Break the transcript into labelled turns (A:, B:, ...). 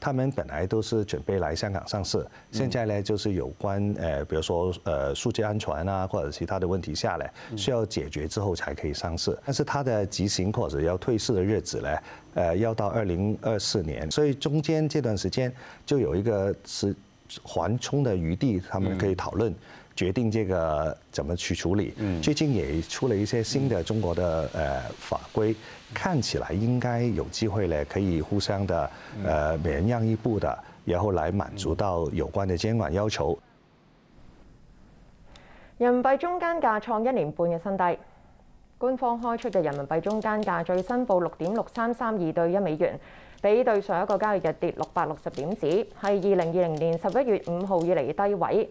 A: 他
B: 们本来都是
A: 准备来香港上
B: 市，
C: 现在呢，就是有关呃，比如说呃，数据安全啊，或者其他的问题下来，需要解决之后才可以上市。但是它的执行或者要退市的日子呢，呃，要到二零二四年，所以中间这段时间就有一个是缓冲的余地，他们可以讨论。决定这个怎么去处理。最近也出了一些新的中国的呃法规，看起来应该有机会呢，可以互相的呃，勉让一步的，然后来满足到有关的监管要求。
B: 人民币中间价创一年半嘅新低，官方开出嘅人民币中间价最新报六点六三三二对一美元，比对上一个交易日跌六百六十点子，系二零二零年十一月五号以嚟低位。